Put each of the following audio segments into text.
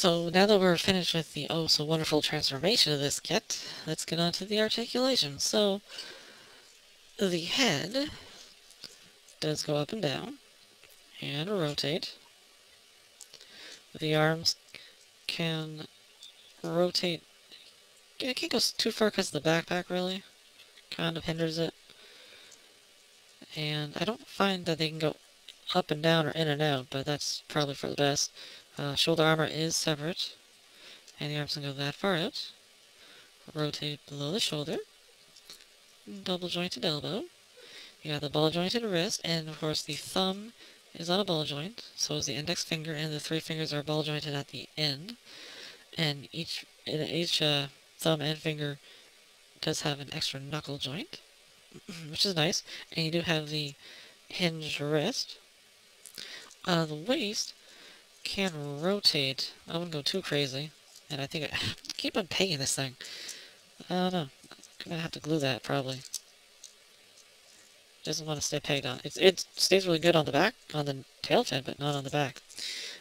So now that we're finished with the oh so wonderful transformation of this kit, let's get on to the articulation. So the head does go up and down and rotate. The arms can rotate. It can't go too far because the backpack really kind of hinders it. And I don't find that they can go up and down or in and out, but that's probably for the best. Uh, shoulder armor is separate, and the arms can go that far out. Rotate below the shoulder. Double jointed elbow. You got the ball jointed wrist, and of course the thumb is on a ball joint, so is the index finger, and the three fingers are ball jointed at the end. And each each uh, thumb and finger does have an extra knuckle joint, which is nice. And you do have the hinged wrist. Uh, the waist can rotate. I wouldn't go too crazy. And I think I keep on pegging this thing. I don't know. I'm gonna have to glue that probably. Doesn't want to stay pegged on. It, it stays really good on the back, on the tail fin, but not on the back.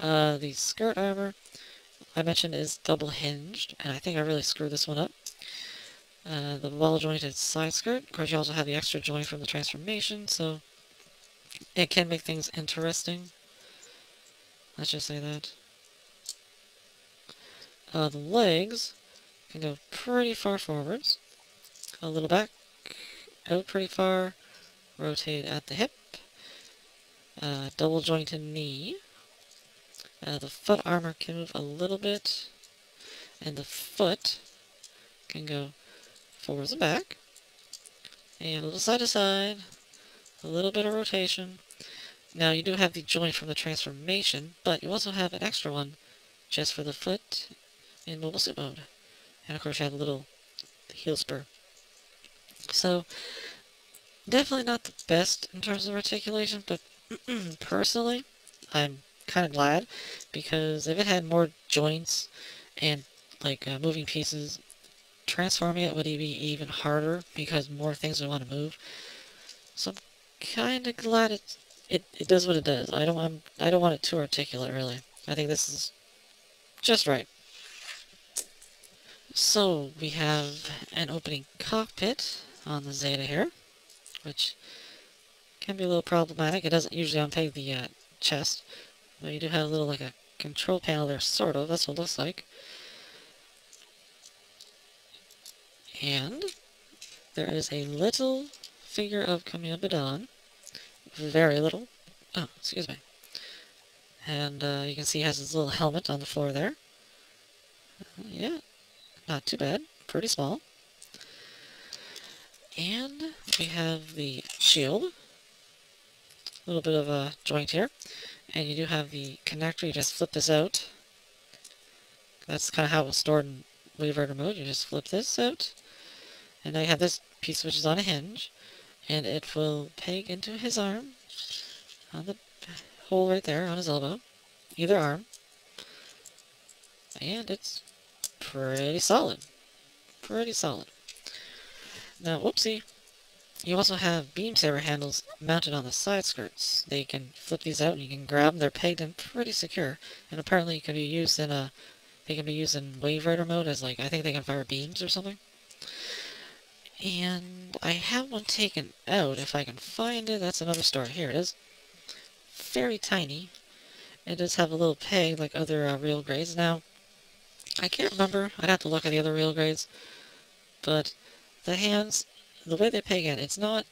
Uh, the skirt armor, I mentioned, is double hinged, and I think I really screwed this one up. Uh, the ball jointed side skirt. Of course, you also have the extra joint from the transformation, so it can make things interesting. Let's just say that. Uh, the legs can go pretty far forwards. A little back, out pretty far, rotate at the hip. Uh, double jointed knee. Uh, the foot armor can move a little bit. And the foot can go forwards and back. And a little side to side. A little bit of rotation. Now, you do have the joint from the transformation, but you also have an extra one just for the foot in mobile suit mode. And of course, you have a little heel spur. So, definitely not the best in terms of articulation, but personally, I'm kind of glad because if it had more joints and like uh, moving pieces, transforming it would be even harder because more things would want to move. So I'm kind of glad it's it, it does what it does. I don't want I don't want it too articulate really. I think this is just right. So we have an opening cockpit on the Zeta here, which can be a little problematic. It doesn't usually unpeg the uh, chest, but you do have a little like a control panel there, sort of. That's what it looks like. And there is a little figure of Kamille Bidan very little. Oh, excuse me. And uh, you can see he has his little helmet on the floor there. Uh, yeah, not too bad. Pretty small. And we have the shield. A little bit of a joint here. And you do have the connector. You just flip this out. That's kind of how it was stored in Waverider mode. You just flip this out. And now you have this piece which is on a hinge and it will peg into his arm on the hole right there on his elbow, either arm, and it's pretty solid. Pretty solid. Now, whoopsie, you also have beam saber handles mounted on the side skirts. They can flip these out and you can grab them. They're pegged and pretty secure. And apparently can be used in a, they can be used in wave rider mode as like, I think they can fire beams or something. And I have one taken out, if I can find it. That's another story. Here it is. Very tiny. It does have a little peg like other uh, real grades. Now, I can't remember. I'd have to look at the other real grades. But the hands, the way they peg it, it's not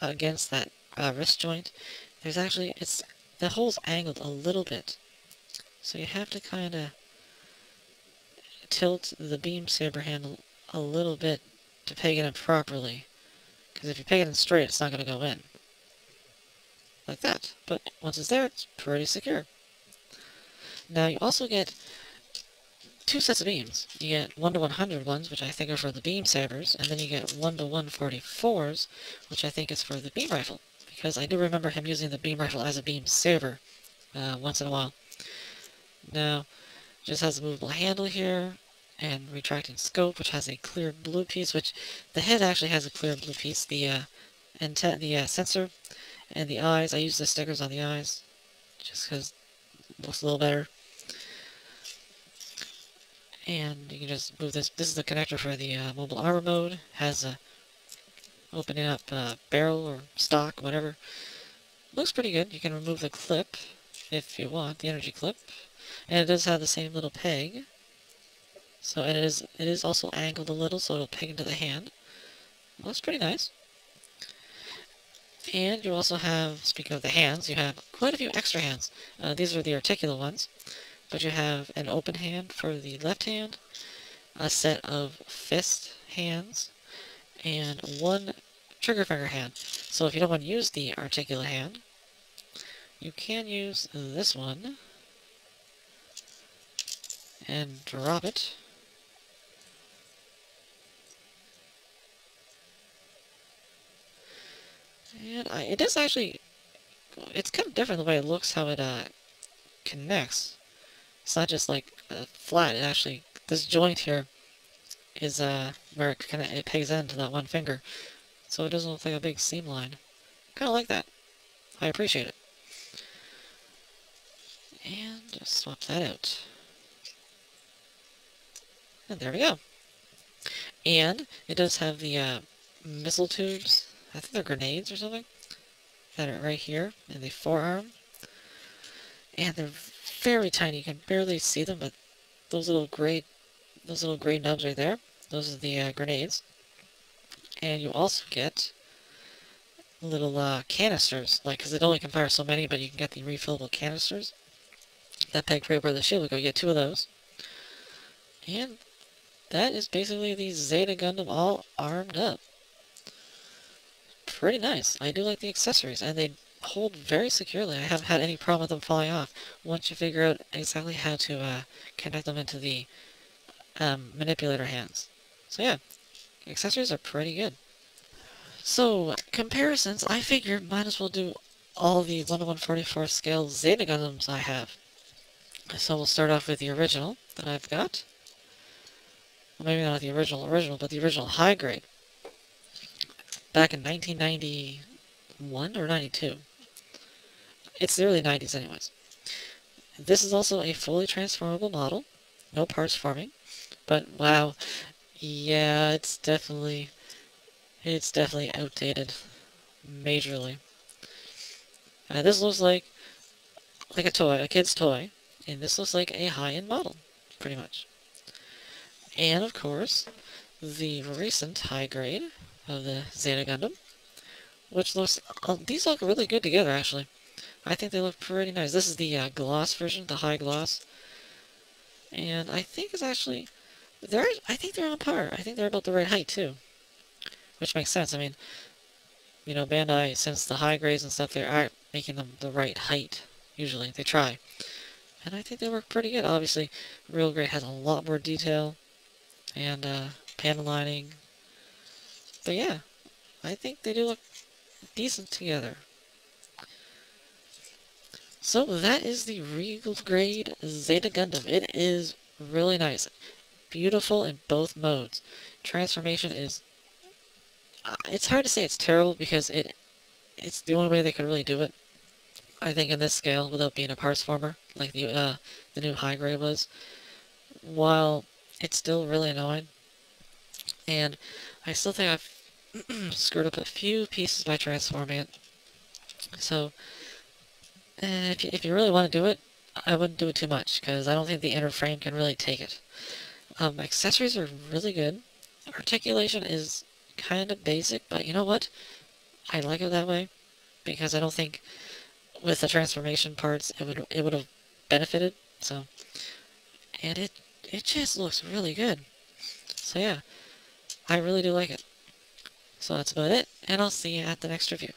against that uh, wrist joint. There's actually, it's the hole's angled a little bit. So you have to kind of tilt the beam saber handle a little bit to peg it in properly. Because if you peg it in straight, it's not going to go in. Like that. But once it's there, it's pretty secure. Now, you also get two sets of beams. You get 1 to 100 ones, which I think are for the beam sabers, and then you get 1 to 144s, which I think is for the beam rifle. Because I do remember him using the beam rifle as a beam saber uh, once in a while. Now, just has a movable handle here, and retracting scope, which has a clear blue piece, which the head actually has a clear blue piece. The uh, the uh, sensor, and the eyes. I use the stickers on the eyes, just because looks a little better. And you can just move this. This is the connector for the uh, mobile armor mode. Has a opening up uh, barrel or stock, whatever. Looks pretty good. You can remove the clip if you want, the energy clip. And it does have the same little peg. So it is it is also angled a little so it'll peg into the hand. Looks pretty nice. And you also have, speaking of the hands, you have quite a few extra hands. Uh, these are the articulate ones. But you have an open hand for the left hand, a set of fist hands, and one trigger finger hand. So if you don't want to use the articulate hand, you can use this one and drop it. And I, it is actually, it's kind of different the way it looks, how it uh, connects. It's not just like uh, flat, it actually, this joint here is uh, where it, kinda, it pegs into that one finger. So it doesn't look like a big seam line. Kind of like that. I appreciate it. And just swap that out. And there we go. And it does have the uh, missile tubes. I think they're grenades or something. That are right here in the forearm. And they're very tiny. You can barely see them, but those little gray, those little gray nubs right there, those are the uh, grenades. And you also get little uh, canisters, like, because it only can fire so many, but you can get the refillable canisters. That peg right where the shield would go, get two of those. And that is basically the Zeta Gundam all armed up. Pretty nice. I do like the accessories, and they hold very securely. I haven't had any problem with them falling off once you figure out exactly how to uh, connect them into the um, manipulator hands. So yeah, accessories are pretty good. So, comparisons, I figure might as well do all the 1 to 144 scale Zeta Gundams I have. So we'll start off with the original that I've got. Well, maybe not the original original, but the original high grade. Back in 1991 or 92. It's the early 90s anyways. This is also a fully transformable model. No parts forming. But wow, yeah, it's definitely, it's definitely outdated. Majorly. Uh, this looks like, like a toy, a kid's toy. And this looks like a high-end model, pretty much. And, of course, the recent high grade of the Zeta Gundam, which looks... Uh, these look really good together, actually. I think they look pretty nice. This is the uh, gloss version, the high gloss. And I think it's actually... They're, I think they're on par. I think they're about the right height, too. Which makes sense. I mean, you know, Bandai, since the high grades and stuff, they aren't making them the right height, usually. They try. And I think they work pretty good. Obviously, Real Grade has a lot more detail and uh, panel lining. But yeah, I think they do look decent together. So that is the Real Grade Zeta Gundam. It is really nice. Beautiful in both modes. Transformation is... Uh, it's hard to say it's terrible because it it's the only way they could really do it. I think in this scale without being a parts former, like the uh, the new high grade was, while it's still really annoying, and I still think I've screwed up a few pieces by transforming it. So, eh, if you, if you really want to do it, I wouldn't do it too much, because I don't think the inner frame can really take it. Um, accessories are really good. Articulation is kind of basic, but you know what? I like it that way, because I don't think with the transformation parts, it would it would have benefited. So, and it it just looks really good. So yeah, I really do like it. So that's about it, and I'll see you at the next review.